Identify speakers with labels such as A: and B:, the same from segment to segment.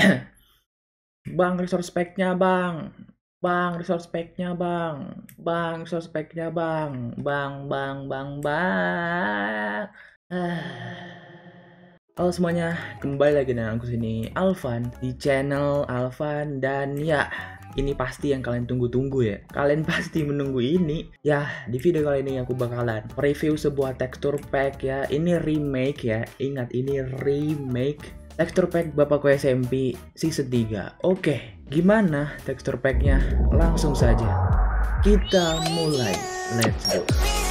A: Bang, resource pack-nya, Bang. Bang, resource pack-nya, Bang. Bang, resource pack-nya, Bang. Bang, bang, bang, bang. Ah. Halo semuanya, kembali lagi dengan aku sini Alvan di channel Alvan dan ya ini pasti yang kalian tunggu-tunggu ya. Kalian pasti menunggu ini. Ya, di video kali ini aku bakalan review sebuah tekstur pack ya. Ini remake ya. Ingat ini remake tekstur pack Bapakku SMP season 3. Oke, gimana tekstur packnya? Langsung saja kita mulai. Let's go.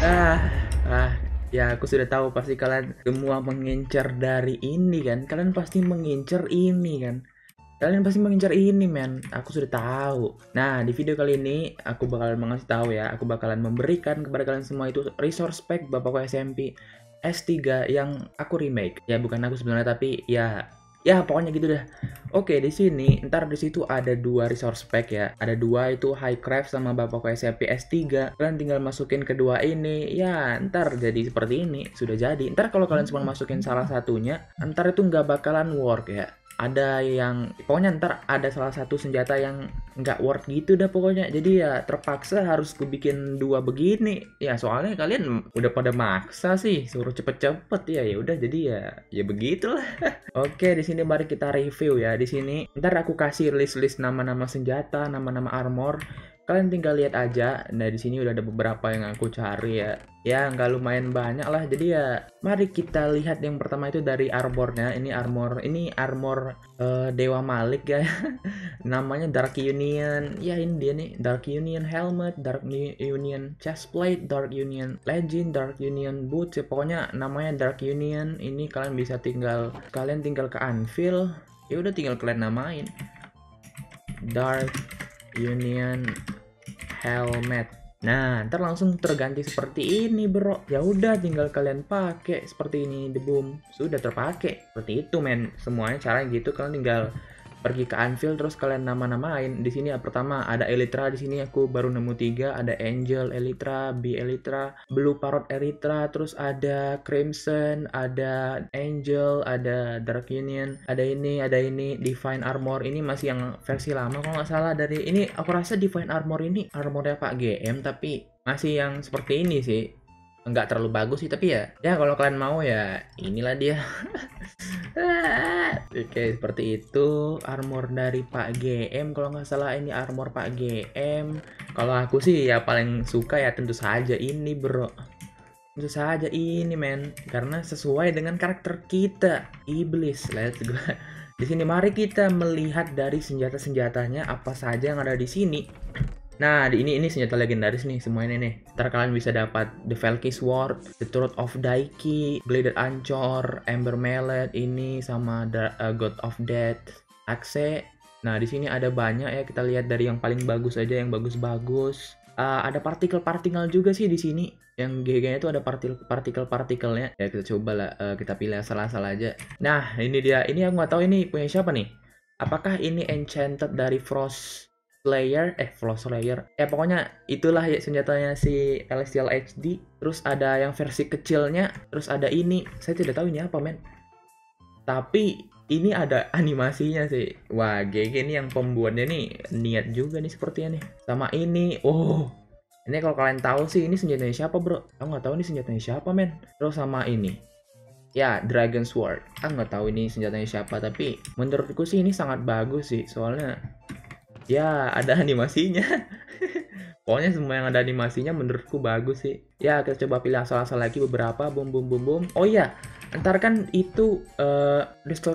A: Ah, ah, ya aku sudah tahu pasti kalian semua mengincar dari ini kan. Kalian pasti mengincar ini kan. Kalian pasti mengincar ini men. Aku sudah tahu. Nah, di video kali ini aku bakalan mengasih tahu ya. Aku bakalan memberikan kepada kalian semua itu resource pack Bapakku SMP S3 yang aku remake. Ya bukan aku sebenarnya tapi ya ya pokoknya gitu dah oke di sini ntar di situ ada dua resource pack ya. Ada dua itu high craft sama bapakku SMP S3 kalian tinggal masukin kedua ini. Ya ntar jadi seperti ini. Sudah jadi. Ntar kalau kalian cuma masukin salah satunya ntar itu nggak bakalan work ya. Ada yang pokoknya ntar ada salah satu senjata yang nggak worth gitu dah pokoknya. Jadi ya terpaksa harus gue bikin dua begini. Ya soalnya kalian udah pada maksa sih suruh cepet-cepet. Ya ya udah jadi ya ya begitulah. Oke di sini mari kita review ya. Di sini ntar aku kasih list-list nama-nama senjata nama-nama armor. Kalian tinggal lihat aja. Nah di sini udah ada beberapa yang aku cari ya. Ya nggak lumayan banyak lah. Jadi ya mari kita lihat yang pertama itu dari armornya. Ini armor ini armor uh, dewa malik ya. Namanya dark union ya ini dia nih dark union helmet dark union chestplate dark union legend dark union boots ya pokoknya namanya dark union ini kalian bisa tinggal kalian tinggal ke anvil ya udah tinggal kalian namain dark union helmet. Nah, ntar langsung terganti seperti ini, bro. Ya udah, tinggal kalian pakai seperti ini, the boom. Sudah terpakai. Seperti itu, men. Semuanya cara gitu, kalian tinggal pergi ke Anfield terus kalian nama-namain. Di sini ya, pertama ada Elytra di sini aku baru nemu tiga, ada Angel Elytra, B Elytra, Blue Parrot Elytra, terus ada Crimson, ada Angel, ada Dark Union, ada ini, ada ini Divine Armor. Ini masih yang versi lama kalau nggak salah. Dari ini aku rasa Divine Armor ini armornya Pak GM tapi masih yang seperti ini sih. Nggak terlalu bagus sih tapi ya ya kalau kalian mau ya inilah dia oke seperti itu armor dari Pak GM kalau nggak salah ini armor Pak GM kalau aku sih ya paling suka ya tentu saja ini bro. Tentu saja ini men. Karena sesuai dengan karakter kita iblis. Let's go. Di sini mari kita melihat dari senjata senjatanya apa saja yang ada di sini Nah, ini ini senjata legendaris nih semua ini nih. Ntar kalian bisa dapat The Valky Sword, The Truth of Daiki, Bladed Ancor, Ember Mallet ini sama The uh, God of Death, Axe. Nah, di sini ada banyak ya. Kita lihat dari yang paling bagus aja, yang bagus-bagus. Uh, ada partikel-partikel juga sih di sini. Yang GG-nya itu ada partikel-partikelnya. Ya kita coba lah, uh, kita pilih asal-asal aja. Nah, ini dia. Ini aku nggak tahu ini punya siapa nih. Apakah ini enchanted dari Frost Slayer, eh Flow Slayer. Ya pokoknya itulah ya senjatanya si Celestial HD. Terus ada yang versi kecilnya, terus ada ini. Saya tidak tahu ini apa, men. Tapi ini ada animasinya sih. Wah, GG ini yang pembuatnya nih niat juga nih sepertinya nih. Sama ini. Oh. Ini kalau kalian tahu sih ini senjatanya siapa, Bro? Aku nggak tahu ini senjatanya siapa, men. Terus sama ini. Ya, Dragon Sword. Aku nggak tahu ini senjatanya siapa, tapi menurutku sih ini sangat bagus sih. Soalnya ya ada animasinya. Pokoknya semua yang ada animasinya menurutku bagus sih. Ya kita coba pilih asal-asal lagi beberapa bum bum bum bum. Oh iya ntar kan itu uh,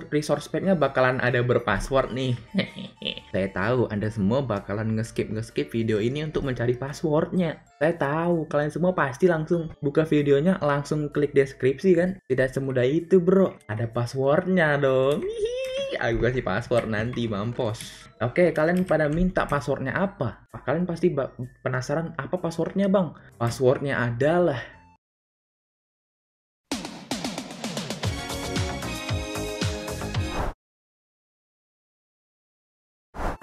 A: resource packnya bakalan ada berpassword nih. Saya tahu anda semua bakalan ngeskip ngeskip video ini untuk mencari passwordnya. Saya tahu kalian semua pasti langsung buka videonya langsung klik deskripsi kan? Tidak semudah itu bro. Ada passwordnya dong aku kasih password nanti mampos Oke, kalian pada minta passwordnya apa? Kalian pasti penasaran apa passwordnya bang? Passwordnya adalah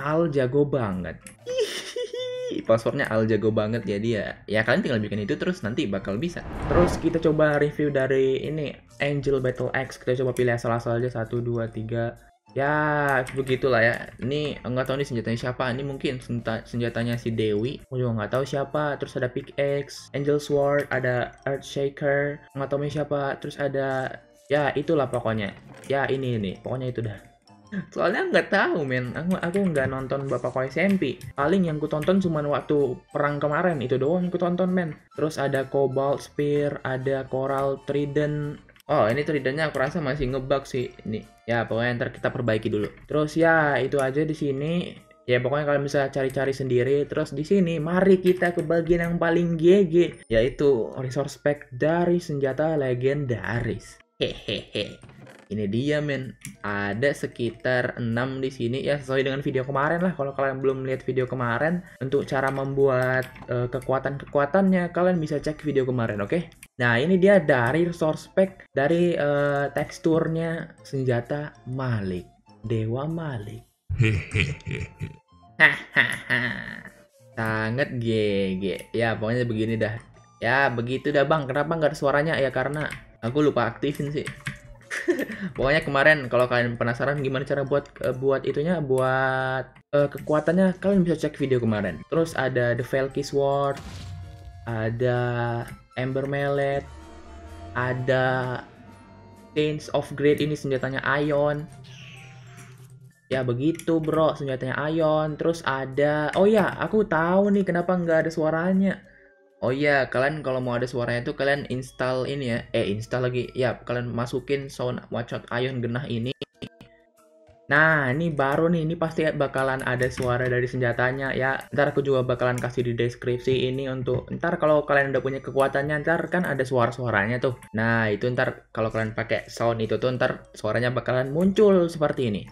A: Al jago banget. Passwordnya Al jago banget jadi ya ya kalian tinggal bikin itu terus nanti bakal bisa. Terus kita coba review dari ini Angel Battle X. Kita coba pilih asal-asal aja 1 2 3 Ya, begitulah ya. Ini enggak tahu nih senjatanya siapa. Ini mungkin senjata, senjatanya si Dewi. Aku juga nggak tahu siapa. Terus ada pickaxe, Angel Sword, ada Earth Shaker. Nggak tahu siapa. Terus ada ya itulah pokoknya. Ya ini ini. Pokoknya itu dah. Soalnya nggak tahu men, aku aku nggak nonton Bapak Koi SMP. Paling yang ku tonton cuma waktu perang kemarin itu doang yang ku tonton men. Terus ada Cobalt Spear, ada Coral Trident, Oh, ini tridentnya aku rasa masih ngebug sih. Ini ya pokoknya ntar kita perbaiki dulu. Terus ya itu aja di sini. Ya pokoknya kalian bisa cari-cari sendiri. Terus di sini mari kita ke bagian yang paling GG yaitu resource pack dari senjata legendaris. Hehehe. Ini dia men, ada sekitar 6 di sini ya sesuai dengan video kemarin lah. Kalau kalian belum lihat video kemarin untuk cara membuat uh, kekuatan-kekuatannya kalian bisa cek video kemarin, oke? Okay? Nah, ini dia dari resource pack dari uh, teksturnya senjata Malik, Dewa Malik. Sangat GG. Ya, pokoknya begini dah. Ya, begitu dah, Bang. Kenapa nggak ada suaranya? Ya karena aku lupa aktifin sih. Pokoknya kemarin kalau kalian penasaran gimana cara buat uh, buat itunya, buat uh, kekuatannya, kalian bisa cek video kemarin. Terus ada The Valky Sword, ada Ember Mallet, ada Chains of Great ini senjatanya Ion. Ya begitu bro, senjatanya Ion. Terus ada, oh ya, aku tahu nih kenapa nggak ada suaranya Oh iya, kalian kalau mau ada suaranya itu kalian install ini ya. Eh, install lagi. Ya, kalian masukin sound watchout ion genah ini. Nah, ini baru nih. Ini pasti bakalan ada suara dari senjatanya ya. Ntar aku juga bakalan kasih di deskripsi ini untuk ntar kalau kalian udah punya kekuatannya ntar kan ada suara-suaranya tuh. Nah, itu ntar kalau kalian pakai sound itu tuh ntar suaranya bakalan muncul seperti ini.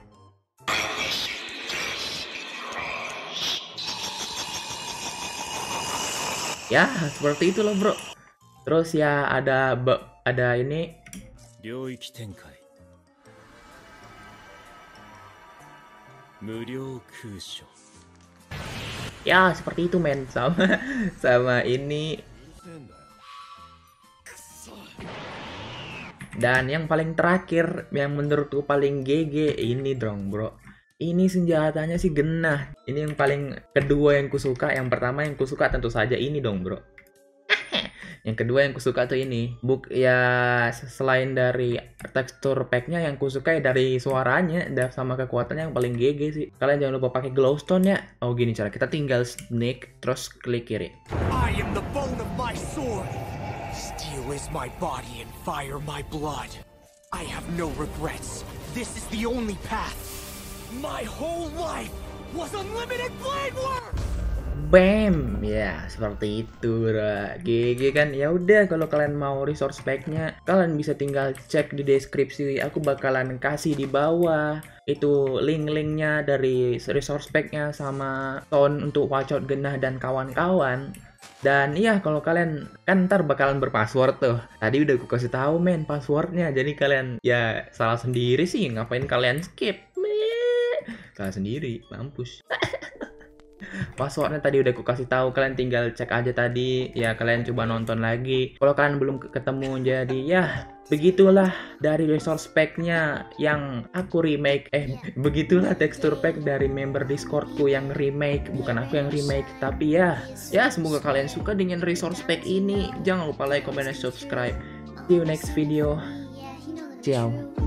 A: Ya seperti itu loh bro. Terus ya ada ada ini. Ya seperti itu men. Sama sama ini. Dan yang paling terakhir yang menurutku paling GG ini dong bro ini senjatanya sih genah. Ini yang paling kedua yang kusuka. Yang pertama yang kusuka tentu saja ini dong bro. yang kedua yang kusuka tuh ini. Buk ya selain dari tekstur packnya yang kusuka ya dari suaranya dan sama kekuatannya yang paling GG sih. Kalian jangan lupa pakai glowstone ya. Oh gini cara kita tinggal snake terus klik kiri. I am the bone of my sword. Steel is my body and fire my blood. I have no regrets. This is the only path. My whole life was unlimited blade work. Bam, ya seperti itu, bro. GG kan, ya udah kalau kalian mau resource packnya, kalian bisa tinggal cek di deskripsi. Aku bakalan kasih di bawah itu link-linknya dari resource packnya sama tone untuk watch out genah dan kawan-kawan. Dan iya kalau kalian kan ntar bakalan berpassword tuh. Tadi udah aku kasih tahu men passwordnya. Jadi kalian ya salah sendiri sih ngapain kalian skip salah sendiri mampus. Passwordnya tadi udah aku kasih tahu kalian tinggal cek aja tadi. Ya kalian coba nonton lagi. Kalau kalian belum ketemu jadi ya begitulah dari resource packnya yang aku remake. Eh begitulah tekstur pack dari member discordku yang remake. Bukan aku yang remake tapi ya ya semoga kalian suka dengan resource pack ini. Jangan lupa like comment dan subscribe. See you next video. Ciao